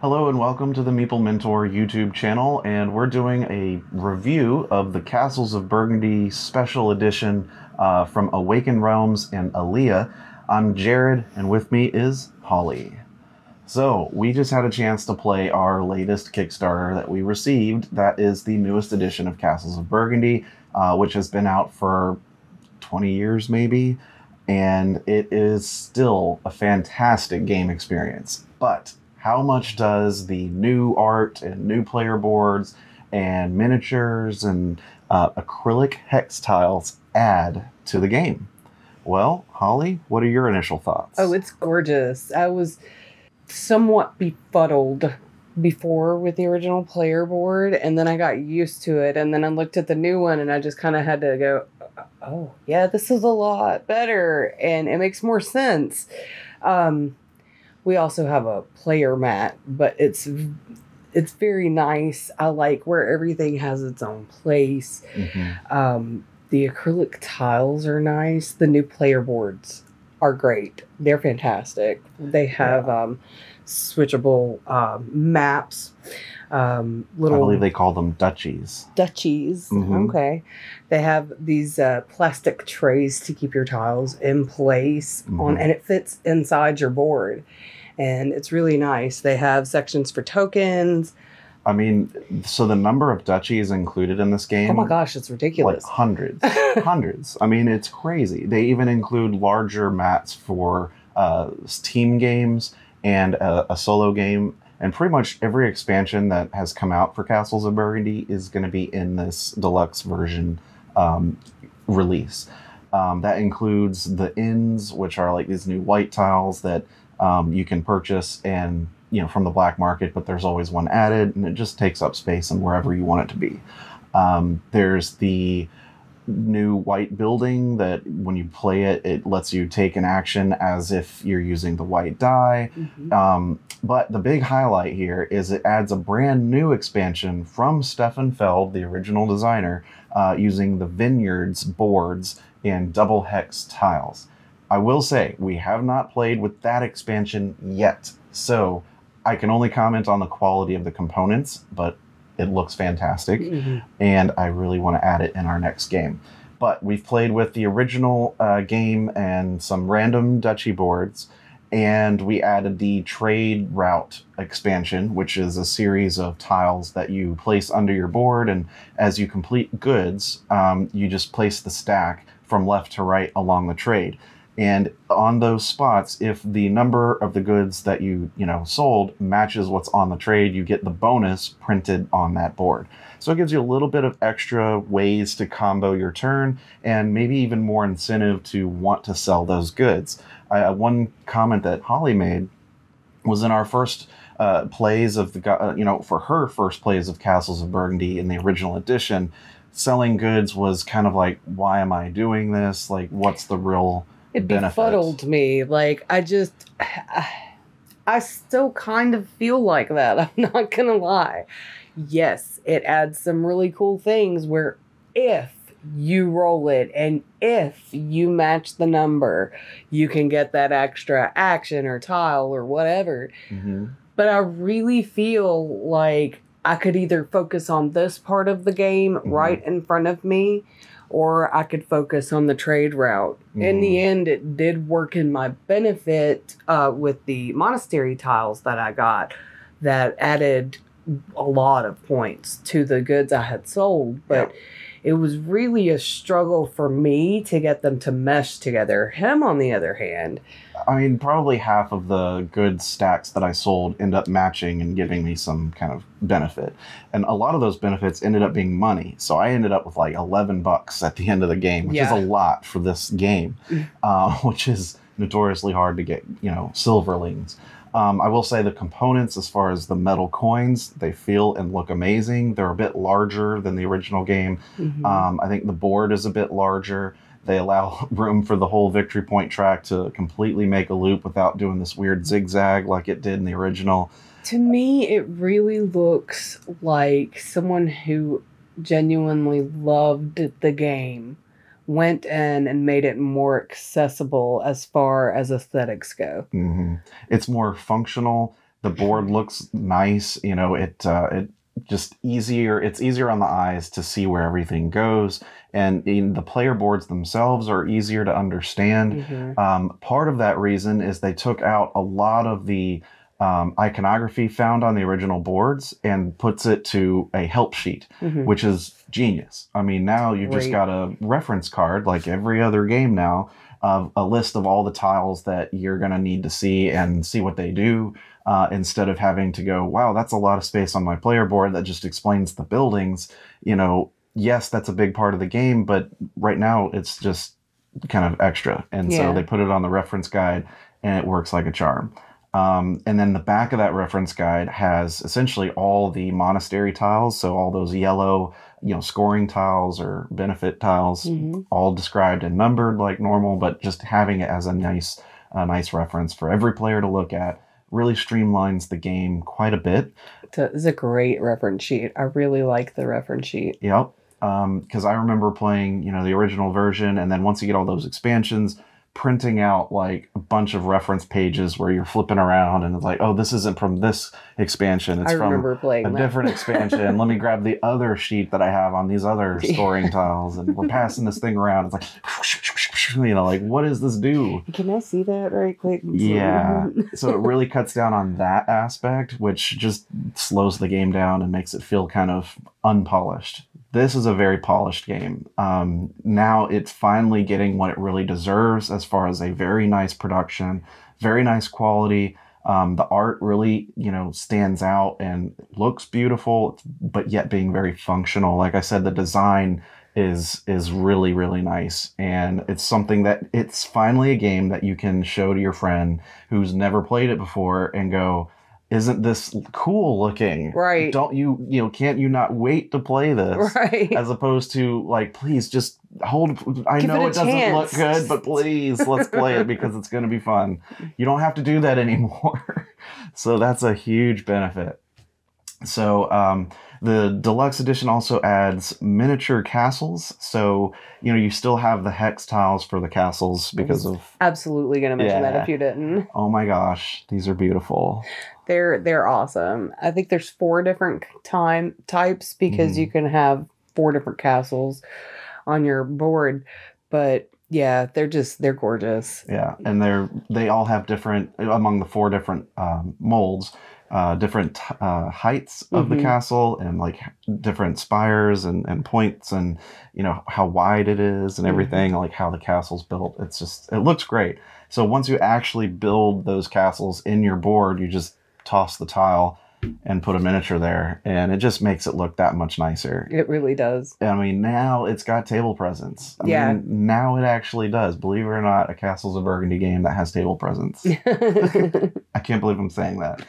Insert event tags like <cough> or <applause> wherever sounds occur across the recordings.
Hello and welcome to the Meeple Mentor YouTube channel, and we're doing a review of the Castles of Burgundy Special Edition uh, from Awaken Realms and Alea. I'm Jared, and with me is Holly. So, we just had a chance to play our latest Kickstarter that we received. That is the newest edition of Castles of Burgundy, uh, which has been out for 20 years maybe, and it is still a fantastic game experience. But how much does the new art and new player boards and miniatures and uh, acrylic hex tiles add to the game? Well, Holly, what are your initial thoughts? Oh, it's gorgeous. I was somewhat befuddled before with the original player board, and then I got used to it, and then I looked at the new one, and I just kind of had to go, "Oh, yeah, this is a lot better, and it makes more sense." Um, we also have a player mat, but it's it's very nice. I like where everything has its own place. Mhm. Um, the acrylic tiles are nice. The new player boards are great. They're fantastic. They have um, switchable um, maps, um, I little believe they call them duchies. duchies. Mhm. Okay. They have these uh, plastic trays to keep your tiles in place on, Mhm. and it fits inside your board. And it's really nice. They have sections for tokens. I mean, so the number of duchies included in this game, Oh my gosh, it's ridiculous. like hundreds, <laughs> hundreds. I mean, it's crazy. They even include larger mats for uh, team games and a, a solo game. And pretty much every expansion that has come out for Castles of Burgundy is going to be in this deluxe version um, release. Um, that includes the inns, which are like these new white tiles that um, you can purchase and you know from the black market, but there's always one added, and it just takes up space and wherever you want it to be. Um, there's the new white building that when you play it, it lets you take an action as if you're using the white die. Mhm. Um, but the big highlight here is it adds a brand new expansion from Stefan Feld, the original designer, uh, using the Vineyards boards and double hex tiles. I will say, we have not played with that expansion yet. So I can only comment on the quality of the components, but it looks fantastic Mhm. and I really want to add it in our next game. But we've played with the original uh, game and some random duchy boards, and we added the trade route expansion, which is a series of tiles that you place under your board, and as you complete goods, um, you just place the stack from left to right along the trade. And on those spots, if the number of the goods that you you know sold matches what's on the trade, you get the bonus printed on that board. So it gives you a little bit of extra ways to combo your turn, and maybe even more incentive to want to sell those goods. Uh, one comment that Holly made was in our first uh, plays of the, uh, you know, for her first plays of Castles of Burgundy in the original edition, selling goods was kind of like, why am I doing this? Like, what's the real It befuddled me. Like I just, I still kind of feel like that. <laughs> I'm not gonna lie. Yes, it adds some really cool things where if you roll it and if you match the number, you can get that extra action or tile or whatever. Mhm. But I really feel like I could either focus on this part of the game Mhm. right in front of me, or I could focus on the trade route. In the end, it did work in my benefit uh, with the monastery tiles that I got that added a lot of points to the goods I had sold. But it was really a struggle for me to get them to mesh together. Him, on the other hand, I mean, probably half of the good stacks that I sold end up matching and giving me some kind of benefit. And a lot of those benefits ended up being money. So I ended up with like 11 bucks at the end of the game, which is a lot for this game, Mm. uh, <laughs> which is notoriously hard to get, you know, silverlings. Um, I will say the components, as far as the metal coins, they feel and look amazing. They're a bit larger than the original game. Mhm. Um, I think the board is a bit larger. They allow <laughs> room for the whole victory point track to completely make a loop without doing this weird zigzag like it did in the original. To me, it really looks like someone who genuinely loved the game went in and made it more accessible as far as aesthetics go. hmm It's more functional The board looks nice. You know, it uh, it just easier. It's easier on the eyes to see where everything goes, and in the player boards themselves are easier to understand. Mhm. Um, part of that reason is they took out a lot of the um, iconography found on the original boards and puts it to a help sheet, Mhm. which is genius. I mean, now you've just got a reference card like every other game now of a list of all the tiles that you're going to need to see and see what they do. Uh, instead of having to go, wow, that's a lot of space on my player board that just explains the buildings. You know, yes, that's a big part of the game, but right now it's just kind of extra. And so they put it on the reference guide and it works like a charm. Um, and then the back of that reference guide has essentially all the monastery tiles. So all those yellow, you know, scoring tiles or benefit tiles, Mhm. all described and numbered like normal, but just having it as a nice, a nice reference for every player to look at really streamlines the game quite a bit. It's a, it's a great reference sheet. I really like the reference sheet. Yep. Because I remember playing, you know, the original version, and then once you get all those expansions, printing out like a bunch of reference pages where you're flipping around, and it's like, oh, this isn't from this expansion. It's I from remember playing a that. different expansion. Let me <laughs> grab the other sheet that I have on these other scoring tiles, and we're passing this thing around. It's like, <laughs> you know, like what does this do? Can I see that right quick? Yeah. <laughs> so it really cuts down on that aspect, which just slows the game down and makes it feel kind of unpolished. This is a very polished game. Um, now it's finally getting what it really deserves as far as a very nice production, very nice quality. Um, the art really, you know, stands out and looks beautiful, but yet being very functional. Like I said, the design is is really really nice and it's something that it's finally a game that you can show to your friend who's never played it before and go isn't this cool looking? Right. don't you you know can't you not wait to play this? Right. as opposed to like please just hold i Give know it it, doesn't look good but please let's play it because it's going to be fun. You don't have to do that <laughs> anymore. So that's a huge benefit. So um, the deluxe edition also adds miniature castles so you know you still have the hex tiles for the castles because of Absolutely gonna mention that if you didn't. oh my gosh these are beautiful They're they're awesome. I think there's four different time types because Mhm. you can have four different castles on your board. But yeah, they're just they're gorgeous. Yeah, and they're they all have different among the four different um, molds, uh, different uh, heights of Mhm. the castle and like different spires and, and points and you know how wide it is and everything like how the castle's built. It's just it looks great. So once you actually build those castles in your board, you just toss the tile and put a miniature there, and it just makes it look that much nicer. It really does. I mean, now it's got table presence. I Yeah. mean, now it actually does. Believe it or not, a Castles of Burgundy game that has table presence. <laughs> <laughs> I can't believe I'm saying that.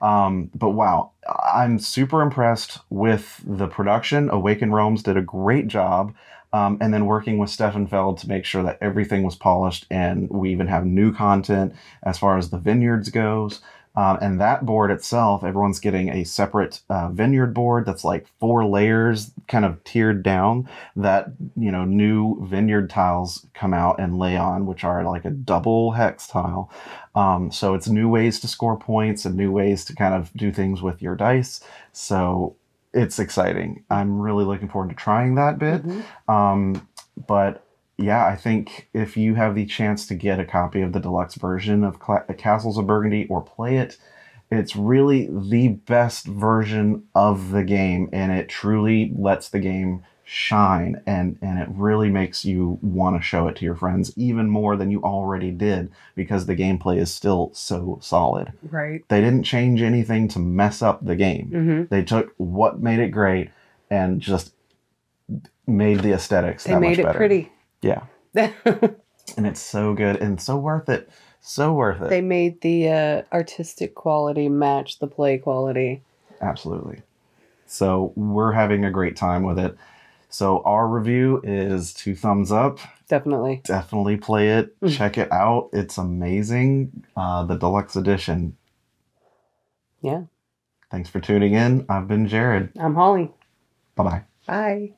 Um, but wow, I'm super impressed with the production. Awaken Realms did a great job. Um, and then working with Stefan Feld to make sure that everything was polished and we even have new content as far as the vineyards goes. Um, and that board itself, everyone's getting a separate uh, vineyard board that's like four layers, kind of tiered down. That you know, new vineyard tiles come out and lay on, which are like a double hex tile. Um, so it's new ways to score points and new ways to kind of do things with your dice. So it's exciting. I'm really looking forward to trying that bit. Mhm. Um, but yeah, I think if you have the chance to get a copy of the deluxe version of Cla- Castles of Burgundy or play it, it's really the best version of the game, and it truly lets the game shine, and and it really makes you want to show it to your friends even more than you already did because the gameplay is still so solid. Right. They didn't change anything to mess up the game. hmm They took what made it great and just made the aesthetics They that made it better. pretty. Yeah, <laughs> and it's so good and so worth it. So worth it. they made the uh, artistic quality match the play quality. Absolutely. So we're having a great time with it. So our review is two thumbs up. Definitely. Definitely play it. Mm. Check it out. It's amazing. Uh, the deluxe edition. Yeah. Thanks for tuning in. I've been Jared. I'm Holly. Bye bye. Bye.